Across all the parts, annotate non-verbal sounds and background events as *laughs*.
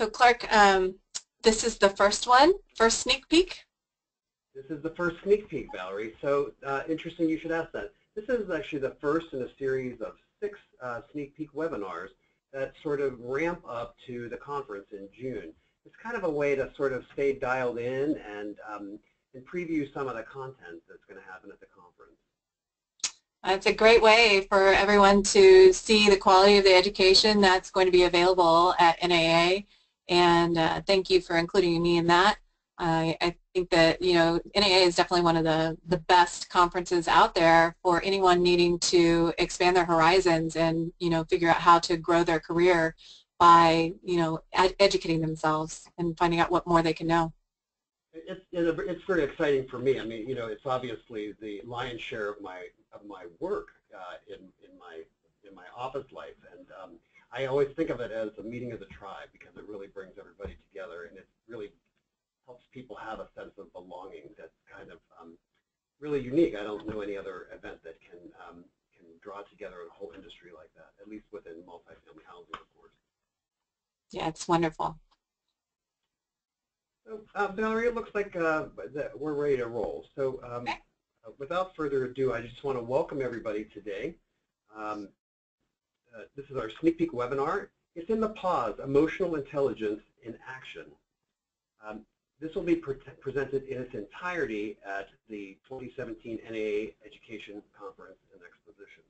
So Clark, um, this is the first one, first sneak peek. This is the first sneak peek, Valerie. So uh, interesting you should ask that. This is actually the first in a series of six uh, sneak peek webinars that sort of ramp up to the conference in June. It's kind of a way to sort of stay dialed in and, um, and preview some of the content that's going to happen at the conference. It's a great way for everyone to see the quality of the education that's going to be available at NAA. And uh, thank you for including me in that. I, I think that, you know, NAA is definitely one of the, the best conferences out there for anyone needing to expand their horizons and, you know, figure out how to grow their career by, you know, ed educating themselves and finding out what more they can know. It's, it's very exciting for me. I mean, you know, it's obviously the lion's share of my of my work uh, in in my in my office life, and um, I always think of it as a meeting of the tribe because it really brings everybody together, and it really helps people have a sense of belonging that's kind of um, really unique. I don't know any other event that can um, can draw together a whole industry like that, at least within multifamily housing, of course. Yeah, it's wonderful. So, uh, Valerie, it looks like uh, that we're ready to roll. So um, okay. Without further ado, I just want to welcome everybody today. Um, this is our sneak peek webinar. It's in the pause, Emotional Intelligence in Action. Um, this will be pre presented in its entirety at the 2017 NAA Education Conference and Exposition.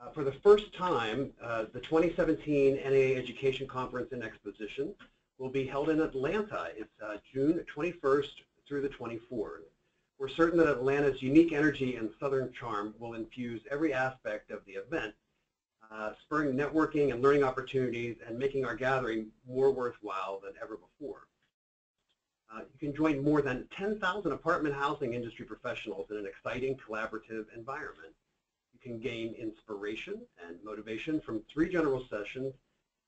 Uh, for the first time, uh, the 2017 NAA Education Conference and Exposition will be held in Atlanta. It's uh, June 21st through the 24th. We're certain that Atlanta's unique energy and southern charm will infuse every aspect of the event, uh, spurring networking and learning opportunities and making our gathering more worthwhile than ever before. Uh, you can join more than 10,000 apartment housing industry professionals in an exciting collaborative environment. You can gain inspiration and motivation from three general sessions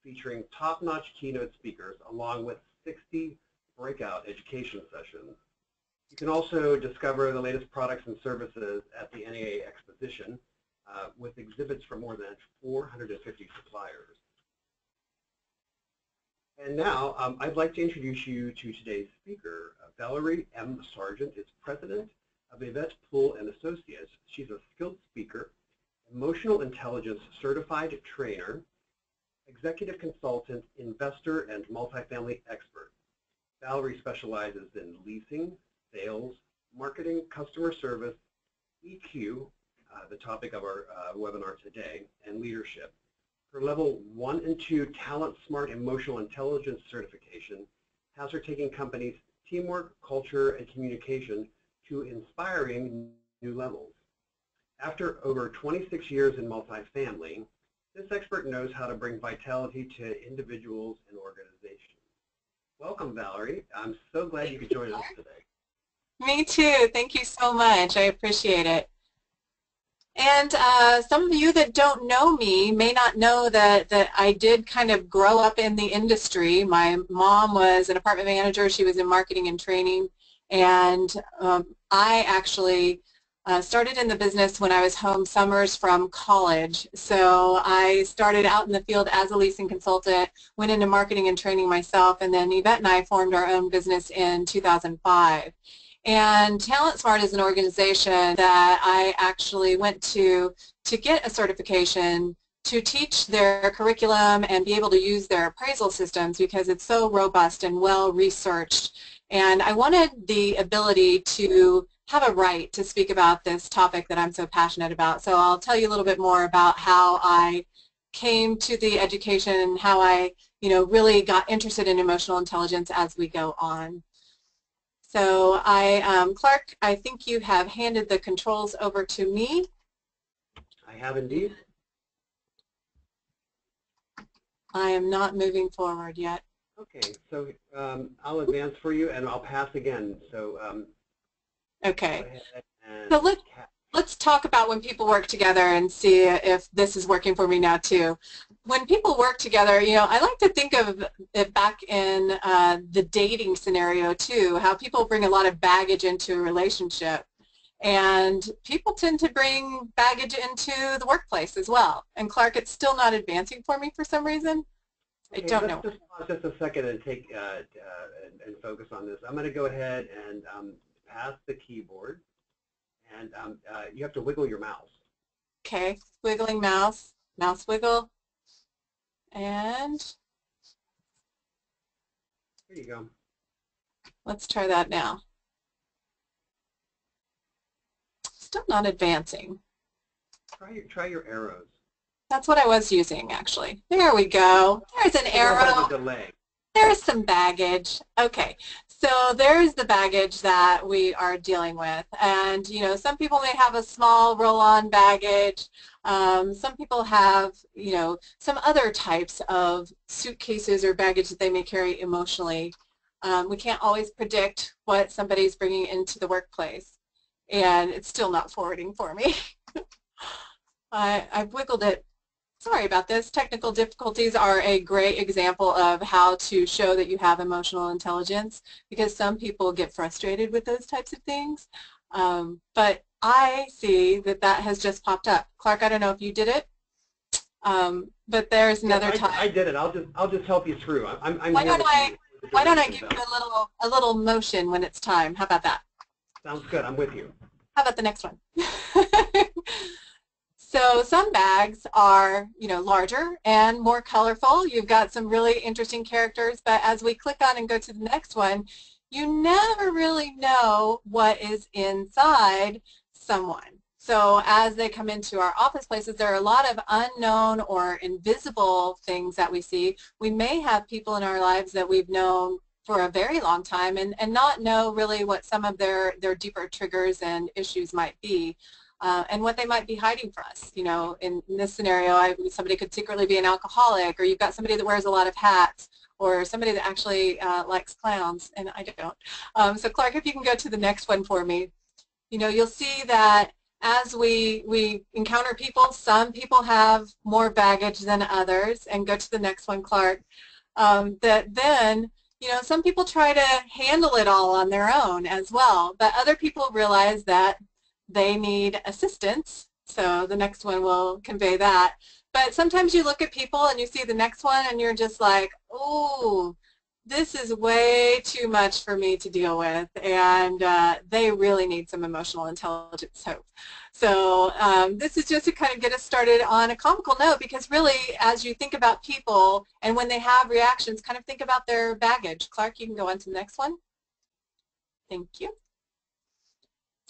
featuring top-notch keynote speakers along with 60 breakout education sessions. You can also discover the latest products and services at the NAA Exposition uh, with exhibits from more than 450 suppliers. And now um, I'd like to introduce you to today's speaker. Uh, Valerie M. Sargent is president of Yvette Poole and Associates. She's a skilled speaker, emotional intelligence certified trainer, executive consultant, investor, and multifamily expert. Valerie specializes in leasing, sales, marketing, customer service, EQ, uh, the topic of our uh, webinar today, and leadership. Her level one and two Talent Smart Emotional Intelligence certification has her taking companies teamwork, culture, and communication to inspiring new levels. After over 26 years in multifamily, this expert knows how to bring vitality to individuals and organizations. Welcome, Valerie. I'm so glad you could join us today. Me too. Thank you so much. I appreciate it. And uh, some of you that don't know me may not know that, that I did kind of grow up in the industry. My mom was an apartment manager. She was in marketing and training. And um, I actually uh, started in the business when I was home summers from college. So I started out in the field as a leasing consultant, went into marketing and training myself, and then Yvette and I formed our own business in 2005. And Talent Smart is an organization that I actually went to to get a certification to teach their curriculum and be able to use their appraisal systems because it's so robust and well researched. And I wanted the ability to have a right to speak about this topic that I'm so passionate about. So I'll tell you a little bit more about how I came to the education and how I, you know, really got interested in emotional intelligence as we go on. So I, um, Clark, I think you have handed the controls over to me. I have indeed. I am not moving forward yet. Okay, so um, I'll advance for you and I'll pass again. So um, Okay. So let's, let's talk about when people work together and see if this is working for me now too. When people work together, you know, I like to think of it back in uh, the dating scenario too, how people bring a lot of baggage into a relationship. And people tend to bring baggage into the workplace as well. And Clark, it's still not advancing for me for some reason. I Okay, don't know. Just just a second and take uh, uh, and, and focus on this. I'm going to go ahead and um, pass the keyboard, and um, uh, you have to wiggle your mouse. Okay, wiggling mouse, mouse wiggle. And there you go. let's try that now. Still not advancing. Try your try your arrows. That's what I was using actually. There we go. There's an A little bit arrow. of a delay. There's some baggage. Okay, so there's the baggage that we are dealing with. And, you know, some people may have a small roll-on baggage. Um, some people have, you know, some other types of suitcases or baggage that they may carry emotionally. Um, we can't always predict what somebody's bringing into the workplace. And it's still not forwarding for me. *laughs* I, I've wiggled it Sorry about this. Technical difficulties are a great example of how to show that you have emotional intelligence because some people get frustrated with those types of things. Um, but I see that that has just popped up. Clark, I don't know if you did it, um, but there's another I, time. I did it. I'll just I'll just help you through. I'm I'm Why don't I- you with the Why don't I give you a little a little motion when it's time? How about that? Sounds good. I'm with you. How about the next one? *laughs* so some bags are, you know, larger and more colorful. You've got some really interesting characters, but as we click on and go to the next one, you never really know what is inside someone. So as they come into our office places, there are a lot of unknown or invisible things that we see. We may have people in our lives that we've known for a very long time and, and not know really what some of their, their deeper triggers and issues might be. Uh, and what they might be hiding for us. You know, in, in this scenario, I, somebody could secretly be an alcoholic, or you've got somebody that wears a lot of hats, or somebody that actually uh, likes clowns, and I don't. Um, so Clark, if you can go to the next one for me, you know, you'll see that as we, we encounter people, some people have more baggage than others, and go to the next one, Clark, um, that then you know, some people try to handle it all on their own as well, but other people realize that they need assistance. So the next one will convey that. But sometimes you look at people and you see the next one and you're just like, oh, this is way too much for me to deal with and uh, they really need some emotional intelligence hope. So um, this is just to kind of get us started on a comical note because really as you think about people and when they have reactions, kind of think about their baggage. Clark, you can go on to the next one. Thank you.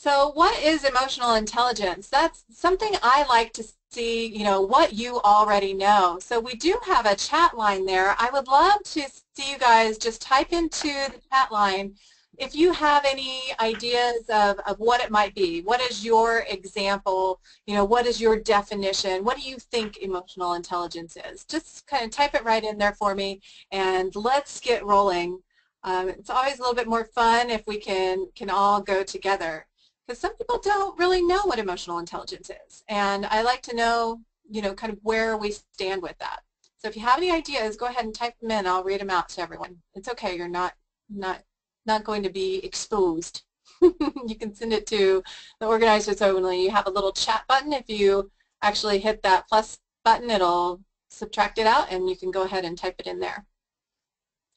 So what is emotional intelligence? That's something I like to see, you know, what you already know. So we do have a chat line there. I would love to see you guys just type into the chat line if you have any ideas of, of what it might be. What is your example? You know, what is your definition? What do you think emotional intelligence is? Just kind of type it right in there for me and let's get rolling. Um, it's always a little bit more fun if we can, can all go together some people don't really know what emotional intelligence is. And I like to know, you know, kind of where we stand with that. So if you have any ideas, go ahead and type them in. I'll read them out to everyone. It's okay. You're not, not, not going to be exposed. *laughs* you can send it to the organizers only. You have a little chat button. If you actually hit that plus button, it'll subtract it out and you can go ahead and type it in there.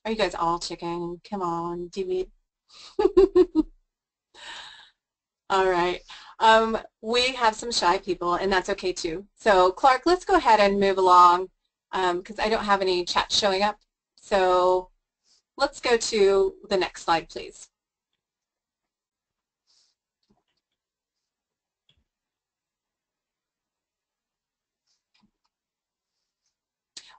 Are you guys all chicken? Come on, delete. *laughs* All right. Um, we have some shy people, and that's okay too. So Clark, let's go ahead and move along because I don't have any chat showing up. So let's go to the next slide, please.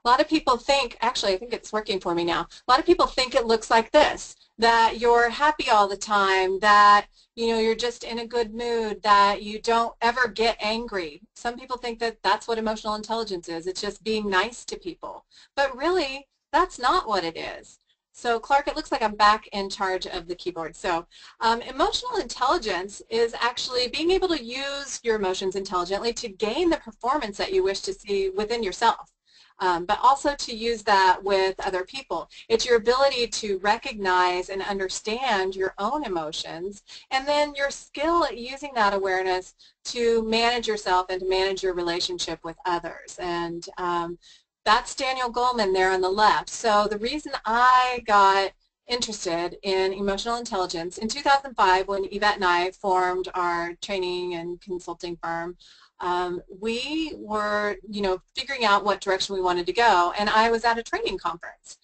A lot of people think, actually I think it's working for me now, a lot of people think it looks like this, that you're happy all the time, that you know, you're just in a good mood, that you don't ever get angry. Some people think that that's what emotional intelligence is. It's just being nice to people. But really, that's not what it is. So Clark, it looks like I'm back in charge of the keyboard. So um, emotional intelligence is actually being able to use your emotions intelligently to gain the performance that you wish to see within yourself. Um, but also to use that with other people. It's your ability to recognize and understand your own emotions and then your skill at using that awareness to manage yourself and to manage your relationship with others. And um, that's Daniel Goleman there on the left. So the reason I got interested in emotional intelligence in 2005 when Yvette and I formed our training and consulting firm um, we were, you know, figuring out what direction we wanted to go, and I was at a training conference.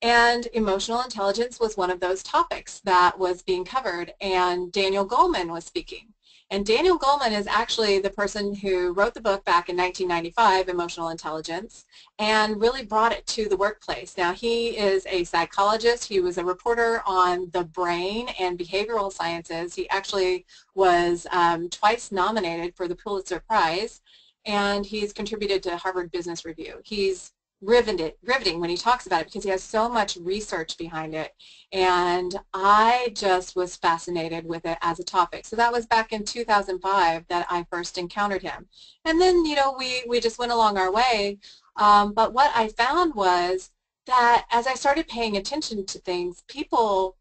And emotional intelligence was one of those topics that was being covered, and Daniel Goleman was speaking. And Daniel Goleman is actually the person who wrote the book back in 1995, Emotional Intelligence, and really brought it to the workplace. Now, he is a psychologist. He was a reporter on the brain and behavioral sciences. He actually was um, twice nominated for the Pulitzer Prize, and he's contributed to Harvard Business Review. He's riveted, riveting when he talks about it because he has so much research behind it. And I just was fascinated with it as a topic. So that was back in 2005 that I first encountered him. And then, you know, we, we just went along our way. Um, but what I found was that as I started paying attention to things, people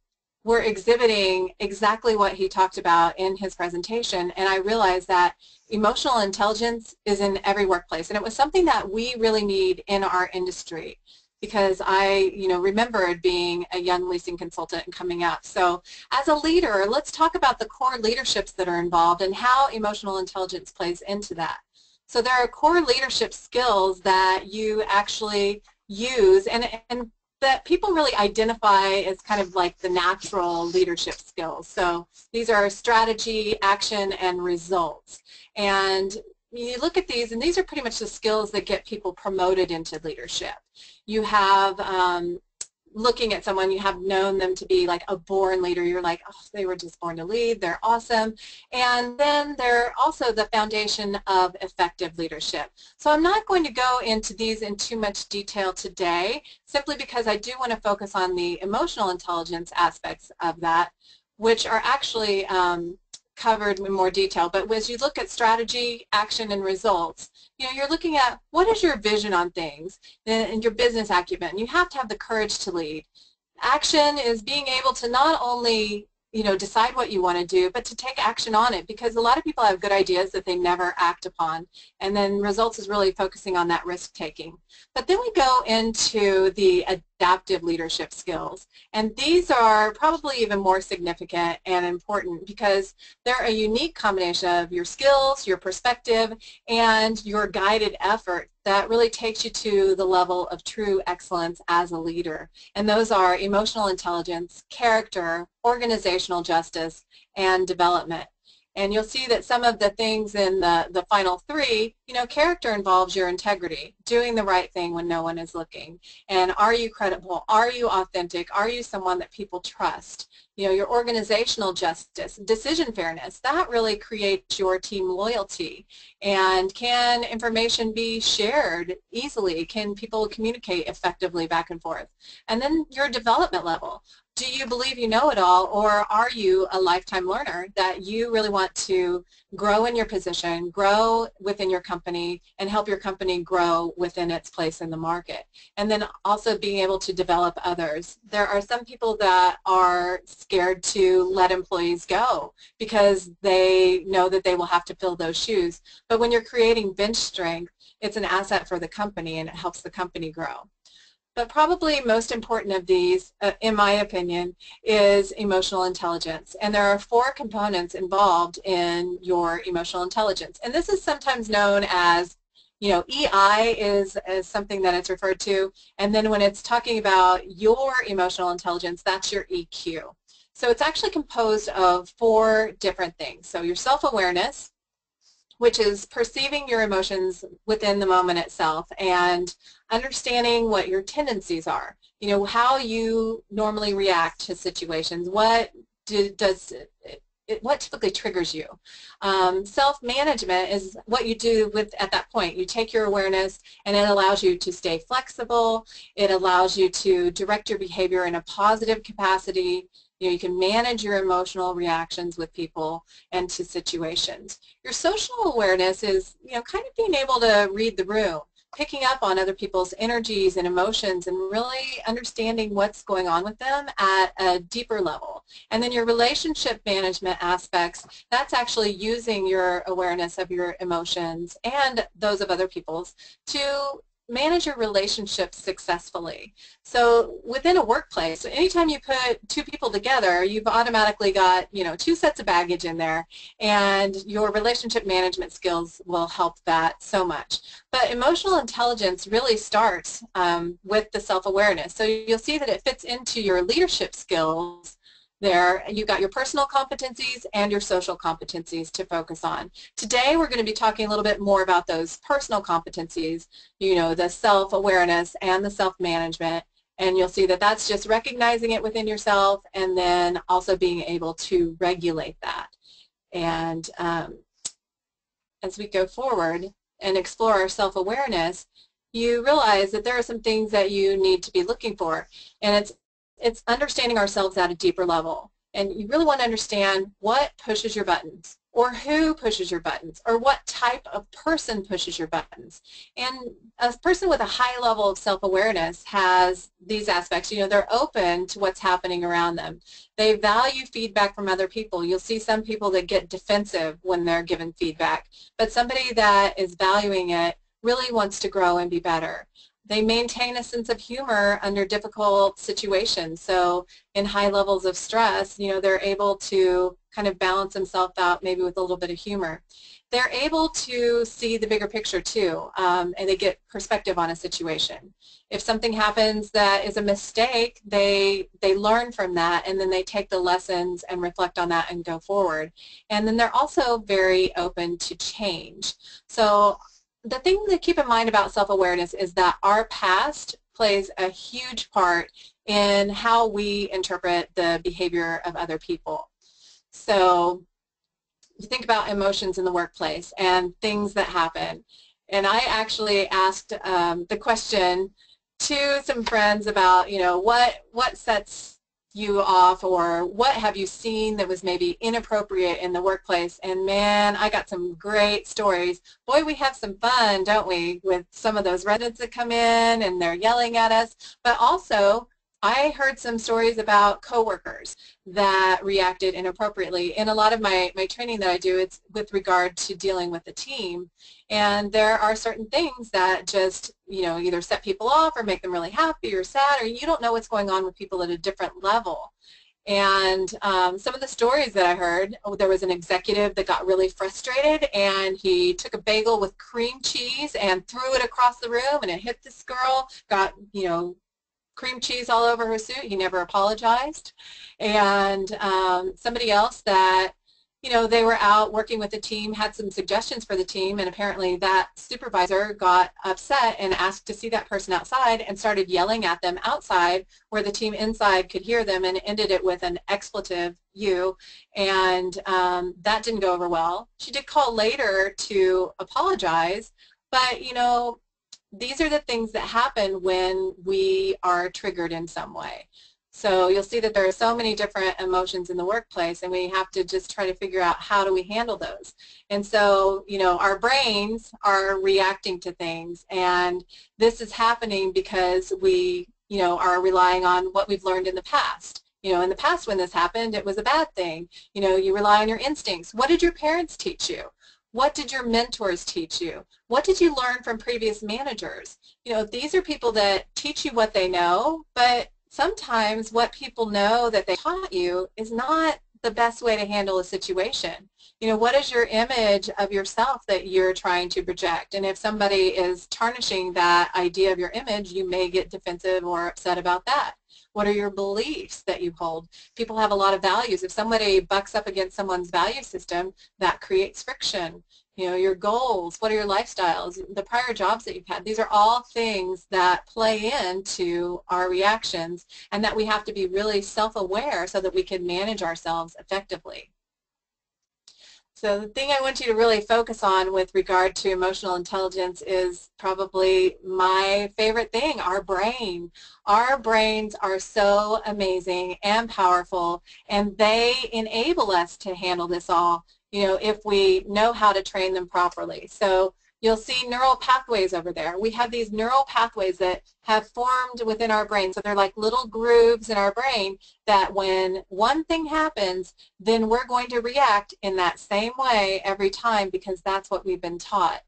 were exhibiting exactly what he talked about in his presentation and I realized that emotional intelligence is in every workplace and it was something that we really need in our industry because I, you know, remembered being a young leasing consultant and coming up. So as a leader, let's talk about the core leaderships that are involved and how emotional intelligence plays into that. So there are core leadership skills that you actually use and, and that people really identify as kind of like the natural leadership skills. So these are strategy, action, and results. And you look at these, and these are pretty much the skills that get people promoted into leadership. You have um, looking at someone, you have known them to be like a born leader. You're like, oh, they were just born to lead. They're awesome. And then they're also the foundation of effective leadership. So I'm not going to go into these in too much detail today, simply because I do want to focus on the emotional intelligence aspects of that, which are actually um, covered in more detail. But as you look at strategy, action, and results, you know, you're looking at what is your vision on things and your business acumen. You have to have the courage to lead. Action is being able to not only you know, decide what you want to do, but to take action on it because a lot of people have good ideas that they never act upon. And then results is really focusing on that risk taking. But then we go into the adaptive leadership skills. And these are probably even more significant and important because they're a unique combination of your skills, your perspective, and your guided effort that really takes you to the level of true excellence as a leader. And those are emotional intelligence, character, organizational justice, and development. And you'll see that some of the things in the, the final three, you know, character involves your integrity, doing the right thing when no one is looking. And are you credible? Are you authentic? Are you someone that people trust? You know, your organizational justice, decision fairness, that really creates your team loyalty. And can information be shared easily? Can people communicate effectively back and forth? And then your development level do you believe you know it all or are you a lifetime learner that you really want to grow in your position, grow within your company, and help your company grow within its place in the market? And then also being able to develop others. There are some people that are scared to let employees go because they know that they will have to fill those shoes. But when you're creating bench strength, it's an asset for the company and it helps the company grow. But probably most important of these, uh, in my opinion, is emotional intelligence. And there are four components involved in your emotional intelligence. And this is sometimes known as, you know, EI is, is something that it's referred to. And then when it's talking about your emotional intelligence, that's your EQ. So it's actually composed of four different things. So your self-awareness, which is perceiving your emotions within the moment itself and understanding what your tendencies are. You know, how you normally react to situations. What do, does it, what typically triggers you. Um, self-management is what you do with at that point. You take your awareness and it allows you to stay flexible. It allows you to direct your behavior in a positive capacity you know, you can manage your emotional reactions with people and to situations. Your social awareness is, you know, kind of being able to read the room. picking up on other people's energies and emotions and really understanding what's going on with them at a deeper level. And then your relationship management aspects, that's actually using your awareness of your emotions and those of other people's to manage your relationships successfully. So within a workplace, anytime you put two people together, you've automatically got, you know, two sets of baggage in there and your relationship management skills will help that so much. But emotional intelligence really starts um, with the self-awareness. So you'll see that it fits into your leadership skills there. You've got your personal competencies and your social competencies to focus on. Today we're going to be talking a little bit more about those personal competencies, you know, the self-awareness and the self-management. And you'll see that that's just recognizing it within yourself and then also being able to regulate that. And um, as we go forward and explore our self-awareness, you realize that there are some things that you need to be looking for. And it's it's understanding ourselves at a deeper level. And you really want to understand what pushes your buttons or who pushes your buttons or what type of person pushes your buttons. And a person with a high level of self-awareness has these aspects. You know, they're open to what's happening around them. They value feedback from other people. You'll see some people that get defensive when they're given feedback, but somebody that is valuing it really wants to grow and be better they maintain a sense of humor under difficult situations. So in high levels of stress, you know, they're able to kind of balance themselves out maybe with a little bit of humor. They're able to see the bigger picture too, um, and they get perspective on a situation. If something happens that is a mistake, they they learn from that, and then they take the lessons and reflect on that and go forward. And then they're also very open to change. So the thing to keep in mind about self-awareness is that our past plays a huge part in how we interpret the behavior of other people. So you think about emotions in the workplace and things that happen. And I actually asked um, the question to some friends about, you know, what, what sets you off or what have you seen that was maybe inappropriate in the workplace. And man I got some great stories. Boy we have some fun don't we with some of those residents that come in and they're yelling at us. But also I heard some stories about coworkers that reacted inappropriately. In a lot of my, my training that I do, it's with regard to dealing with the team. And there are certain things that just, you know, either set people off or make them really happy or sad, or you don't know what's going on with people at a different level. And um, some of the stories that I heard, oh, there was an executive that got really frustrated and he took a bagel with cream cheese and threw it across the room and it hit this girl, got, you know, cream cheese all over her suit. He never apologized. And um, somebody else that, you know, they were out working with the team, had some suggestions for the team, and apparently that supervisor got upset and asked to see that person outside and started yelling at them outside where the team inside could hear them and ended it with an expletive, you, and um, that didn't go over well. She did call later to apologize, but, you know, these are the things that happen when we are triggered in some way. So you'll see that there are so many different emotions in the workplace and we have to just try to figure out how do we handle those. And so, you know, our brains are reacting to things and this is happening because we, you know, are relying on what we've learned in the past. You know, in the past when this happened, it was a bad thing. You know, you rely on your instincts. What did your parents teach you? What did your mentors teach you? What did you learn from previous managers? You know, these are people that teach you what they know, but sometimes what people know that they taught you is not the best way to handle a situation. You know, what is your image of yourself that you're trying to project? And if somebody is tarnishing that idea of your image, you may get defensive or upset about that. What are your beliefs that you hold? People have a lot of values. If somebody bucks up against someone's value system, that creates friction. You know, your goals, what are your lifestyles, the prior jobs that you've had. These are all things that play into our reactions and that we have to be really self-aware so that we can manage ourselves effectively. So the thing I want you to really focus on with regard to emotional intelligence is probably my favorite thing, our brain. Our brains are so amazing and powerful and they enable us to handle this all, you know, if we know how to train them properly. So you'll see neural pathways over there. We have these neural pathways that have formed within our brain. So they're like little grooves in our brain that when one thing happens, then we're going to react in that same way every time because that's what we've been taught.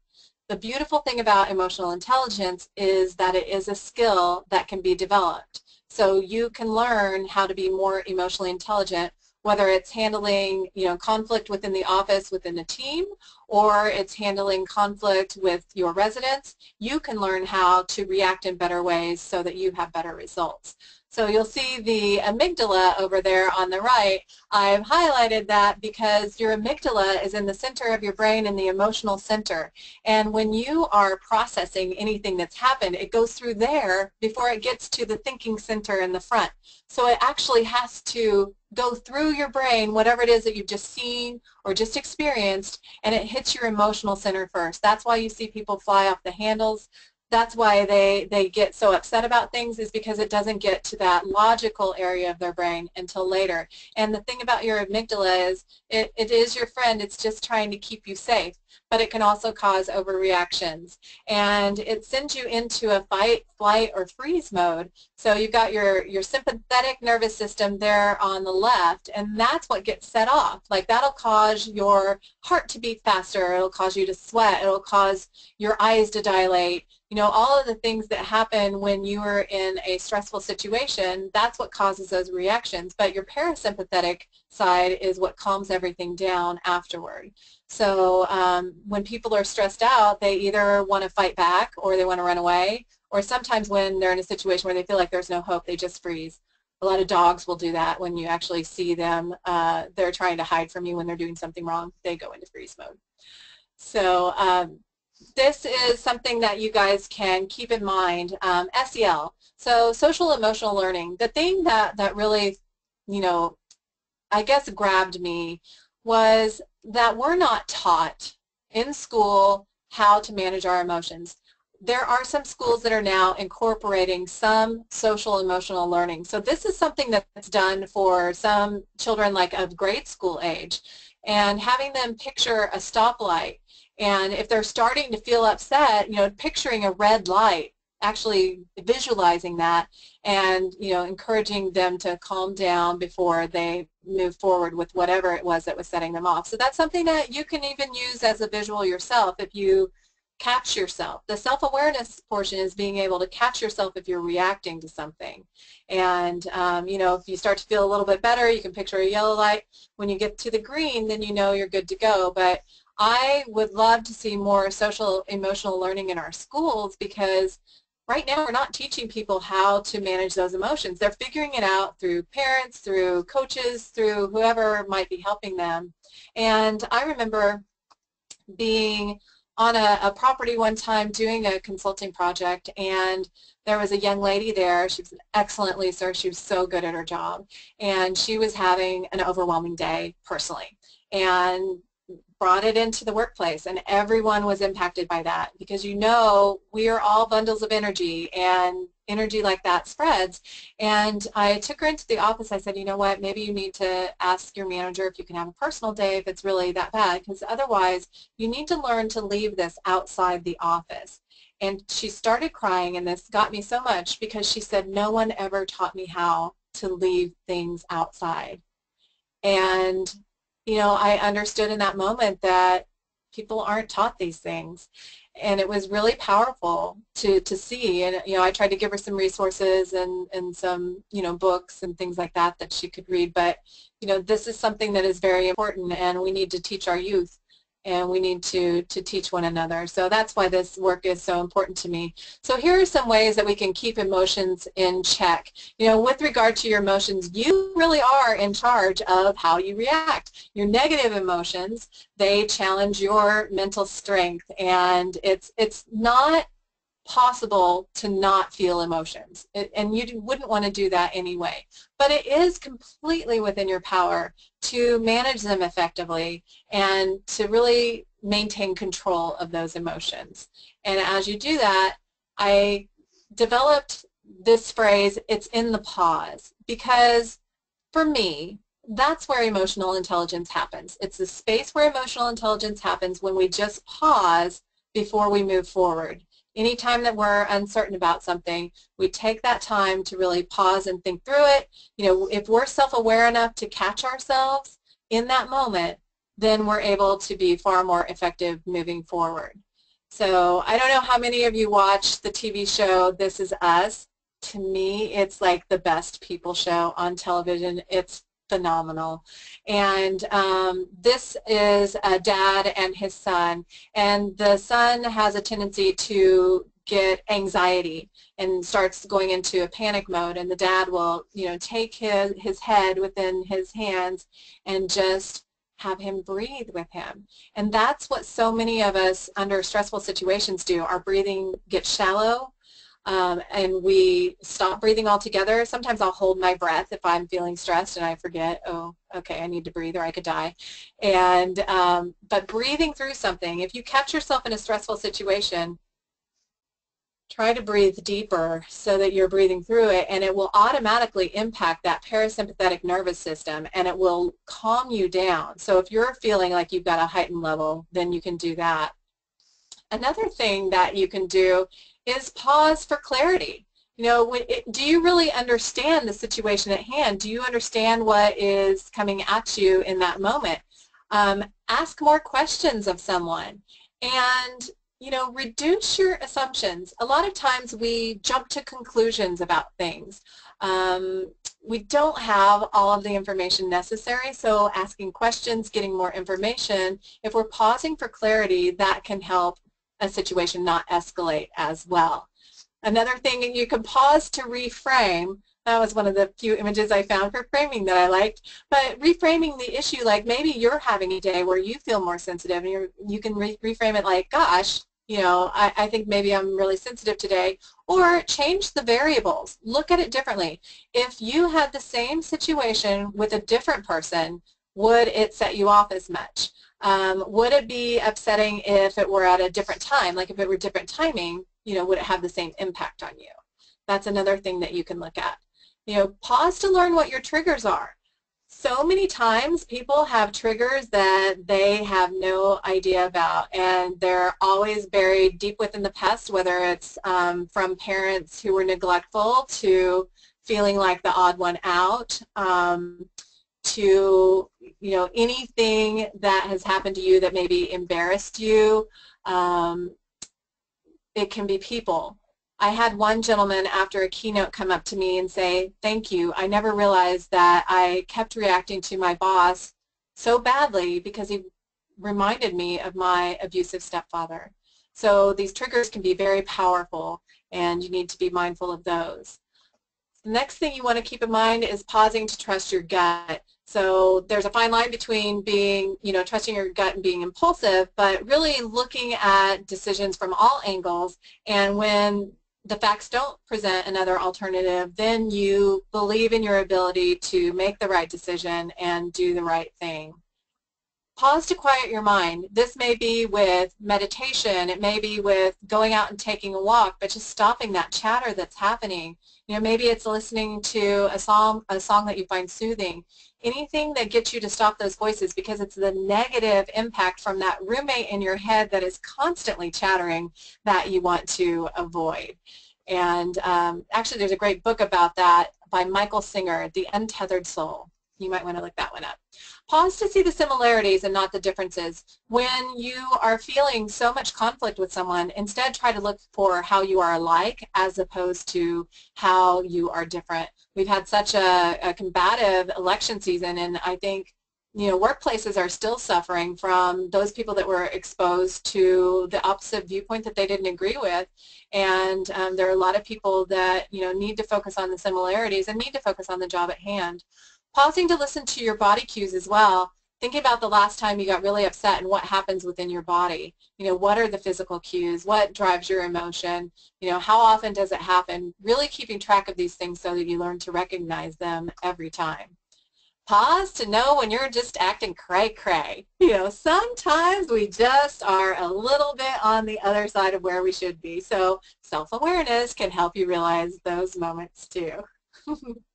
The beautiful thing about emotional intelligence is that it is a skill that can be developed. So you can learn how to be more emotionally intelligent whether it's handling you know conflict within the office within a team or it's handling conflict with your residents, you can learn how to react in better ways so that you have better results. So you'll see the amygdala over there on the right. I've highlighted that because your amygdala is in the center of your brain in the emotional center. And when you are processing anything that's happened, it goes through there before it gets to the thinking center in the front. So it actually has to go through your brain, whatever it is that you've just seen or just experienced, and it hits your emotional center first. That's why you see people fly off the handles that's why they, they get so upset about things is because it doesn't get to that logical area of their brain until later. And the thing about your amygdala is it, it is your friend. It's just trying to keep you safe. But it can also cause overreactions. And it sends you into a fight, flight, or freeze mode. So you've got your, your sympathetic nervous system there on the left, and that's what gets set off. Like that'll cause your heart to beat faster. It'll cause you to sweat. It'll cause your eyes to dilate you know, all of the things that happen when you are in a stressful situation, that's what causes those reactions. But your parasympathetic side is what calms everything down afterward. So um, when people are stressed out, they either want to fight back or they want to run away, or sometimes when they're in a situation where they feel like there's no hope, they just freeze. A lot of dogs will do that when you actually see them. Uh, they're trying to hide from you when they're doing something wrong. They go into freeze mode. So um, this is something that you guys can keep in mind. Um, SEL, so social emotional learning. The thing that, that really, you know, I guess grabbed me was that we're not taught in school how to manage our emotions. There are some schools that are now incorporating some social emotional learning. So this is something that's done for some children like of grade school age and having them picture a stoplight and if they're starting to feel upset, you know, picturing a red light, actually visualizing that and, you know, encouraging them to calm down before they move forward with whatever it was that was setting them off. So that's something that you can even use as a visual yourself if you catch yourself. The self-awareness portion is being able to catch yourself if you're reacting to something. And, um, you know, if you start to feel a little bit better, you can picture a yellow light. When you get to the green, then you know you're good to go. But I would love to see more social emotional learning in our schools because right now we're not teaching people how to manage those emotions. They're figuring it out through parents, through coaches, through whoever might be helping them. And I remember being on a, a, property one time doing a consulting project and there was a young lady there. She was an excellent leaser. She was so good at her job. And she was having an overwhelming day personally. And brought it into the workplace and everyone was impacted by that because you know we are all bundles of energy and energy like that spreads. And I took her into the office. I said you know what? Maybe you need to ask your manager if you can have a personal day if it's really that bad because otherwise you need to learn to leave this outside the office. And she started crying and this got me so much because she said no one ever taught me how to leave things outside. And you know, I understood in that moment that people aren't taught these things. And it was really powerful to, to see. And, you know, I tried to give her some resources and, and some, you know, books and things like that that she could read. But, you know, this is something that is very important and we need to teach our youth and we need to, to teach one another. So that's why this work is so important to me. So here are some ways that we can keep emotions in check. You know, with regard to your emotions, you really are in charge of how you react. Your negative emotions, they challenge your mental strength and it's, it's not possible to not feel emotions. It, and you wouldn't want to do that anyway. But it is completely within your power to manage them effectively and to really maintain control of those emotions. And as you do that, I developed this phrase, it's in the pause, because for me, that's where emotional intelligence happens. It's the space where emotional intelligence happens when we just pause before we move forward. Anytime that we're uncertain about something, we take that time to really pause and think through it. You know, if we're self-aware enough to catch ourselves in that moment, then we're able to be far more effective moving forward. So I don't know how many of you watch the TV show This Is Us. To me, it's like the best people show on television. It's phenomenal. And um, this is a dad and his son. And the son has a tendency to get anxiety and starts going into a panic mode and the dad will you know take his his head within his hands and just have him breathe with him and that's what so many of us under stressful situations do our breathing gets shallow um, and we stop breathing altogether. Sometimes I'll hold my breath if I'm feeling stressed and I forget, oh, okay, I need to breathe or I could die. And um, But breathing through something, if you catch yourself in a stressful situation, try to breathe deeper so that you're breathing through it and it will automatically impact that parasympathetic nervous system and it will calm you down. So if you're feeling like you've got a heightened level, then you can do that. Another thing that you can do is pause for clarity. You know, do you really understand the situation at hand? Do you understand what is coming at you in that moment? Um, ask more questions of someone and, you know, reduce your assumptions. A lot of times we jump to conclusions about things. Um, we don't have all of the information necessary, so asking questions, getting more information, if we're pausing for clarity, that can help a situation not escalate as well. Another thing, you can pause to reframe. That was one of the few images I found for framing that I liked. But reframing the issue, like maybe you're having a day where you feel more sensitive, and you you can re reframe it like, gosh, you know, I, I think maybe I'm really sensitive today. Or change the variables. Look at it differently. If you had the same situation with a different person, would it set you off as much? Um, would it be upsetting if it were at a different time? Like if it were different timing, you know, would it have the same impact on you? That's another thing that you can look at. You know, pause to learn what your triggers are. So many times people have triggers that they have no idea about and they're always buried deep within the past, whether it's um, from parents who were neglectful to feeling like the odd one out, um, to you know anything that has happened to you that maybe embarrassed you. Um, it can be people. I had one gentleman after a keynote come up to me and say, thank you. I never realized that I kept reacting to my boss so badly because he reminded me of my abusive stepfather. So these triggers can be very powerful and you need to be mindful of those. The next thing you want to keep in mind is pausing to trust your gut. So there's a fine line between being, you know, trusting your gut and being impulsive, but really looking at decisions from all angles. And when the facts don't present another alternative, then you believe in your ability to make the right decision and do the right thing. Pause to quiet your mind. This may be with meditation, it may be with going out and taking a walk, but just stopping that chatter that's happening. You know, maybe it's listening to a song, a song that you find soothing anything that gets you to stop those voices because it's the negative impact from that roommate in your head that is constantly chattering that you want to avoid. And um, actually there's a great book about that by Michael Singer, The Untethered Soul. You might want to look that one up. Pause to see the similarities and not the differences. When you are feeling so much conflict with someone, instead try to look for how you are alike as opposed to how you are different. We've had such a, a combative election season and I think you know, workplaces are still suffering from those people that were exposed to the opposite viewpoint that they didn't agree with. And um, there are a lot of people that, you know, need to focus on the similarities and need to focus on the job at hand. Pausing to listen to your body cues as well. Thinking about the last time you got really upset and what happens within your body. You know, what are the physical cues? What drives your emotion? You know, how often does it happen? Really keeping track of these things so that you learn to recognize them every time. Pause to know when you're just acting cray-cray. You know, sometimes we just are a little bit on the other side of where we should be. So self-awareness can help you realize those moments too. *laughs*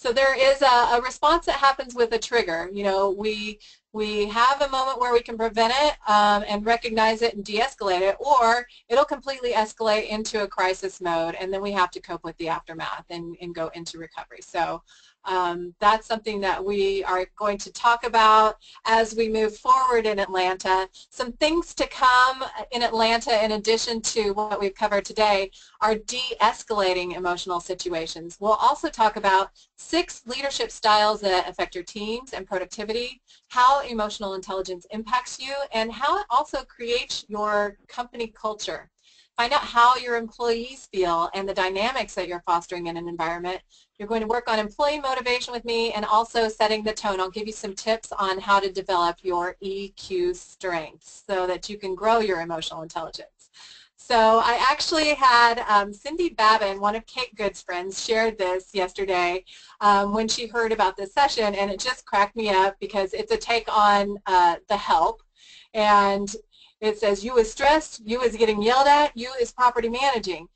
So there is a, a, response that happens with a trigger. You know, we we have a moment where we can prevent it um, and recognize it and de-escalate it, or it'll completely escalate into a crisis mode, and then we have to cope with the aftermath and, and go into recovery. So um, that's something that we are going to talk about as we move forward in Atlanta. Some things to come in Atlanta in addition to what we've covered today are de-escalating emotional situations. We'll also talk about six leadership styles that affect your teams and productivity, how emotional intelligence impacts you, and how it also creates your company culture. Find out how your employees feel and the dynamics that you're fostering in an environment. You're going to work on employee motivation with me and also setting the tone. I'll give you some tips on how to develop your EQ strengths so that you can grow your emotional intelligence. So I actually had um, Cindy Babin, one of Kate Good's friends, shared this yesterday um, when she heard about this session, and it just cracked me up because it's a take on uh, the help. And it says you is stressed, you is getting yelled at, you is property managing.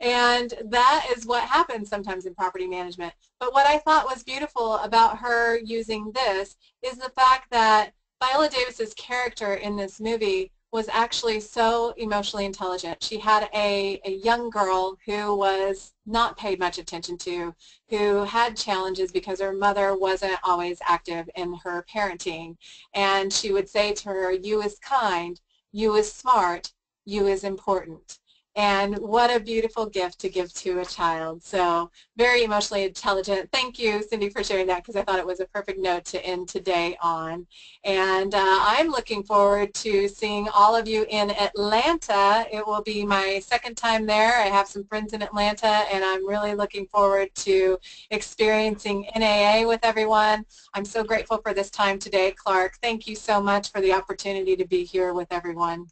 And that is what happens sometimes in property management. But what I thought was beautiful about her using this is the fact that Viola Davis's character in this movie was actually so emotionally intelligent. She had a, a young girl who was not paid much attention to, who had challenges because her mother wasn't always active in her parenting. And she would say to her, you is kind, you is smart, you is important. And what a beautiful gift to give to a child. So very emotionally intelligent. Thank you, Cindy, for sharing that because I thought it was a perfect note to end today on. And uh, I'm looking forward to seeing all of you in Atlanta. It will be my second time there. I have some friends in Atlanta, and I'm really looking forward to experiencing NAA with everyone. I'm so grateful for this time today, Clark. Thank you so much for the opportunity to be here with everyone.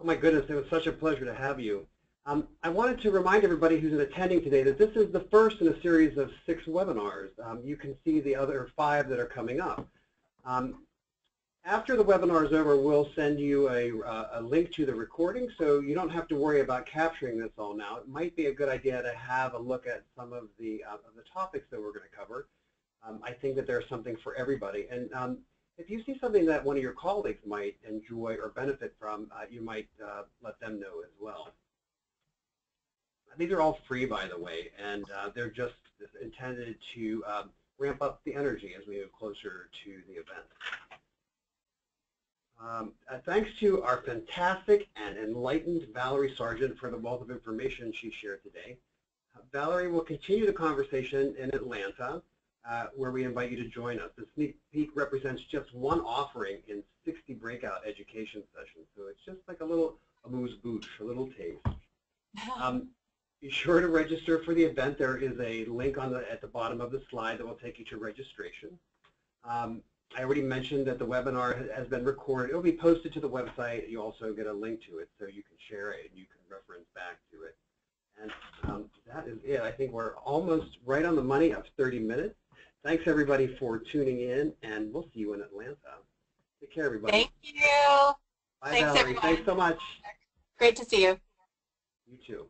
Oh my goodness, it was such a pleasure to have you. Um, I wanted to remind everybody who's attending today that this is the first in a series of six webinars. Um, you can see the other five that are coming up. Um, after the webinar is over, we'll send you a, uh, a, link to the recording, so you don't have to worry about capturing this all now. It might be a good idea to have a look at some of the, uh, of the topics that we're going to cover. Um, I think that there's something for everybody. And um, if you see something that one of your colleagues might enjoy or benefit from, uh, you might uh, let them know as well. These are all free, by the way, and uh, they're just intended to um, ramp up the energy as we move closer to the event. Um, uh, thanks to our fantastic and enlightened Valerie Sargent for the wealth of information she shared today. Valerie will continue the conversation in Atlanta uh, where we invite you to join us. The sneak peek represents just one offering in 60 breakout education sessions. So it's just like a little amuse-bouche, a little taste. *laughs* Um, be sure to register for the event. There is a link on the, at the bottom of the slide that will take you to registration. Um, I already mentioned that the webinar has been recorded. It will be posted to the website. You also get a link to it so you can share it and you can reference back to it. And um, that is it. I think we're almost right on the money of 30 minutes. Thanks everybody for tuning in, and we'll see you in Atlanta. Take care, everybody. Thank you. Bye, Thanks, Valerie. everyone. Thanks so much. Great to see you. You too.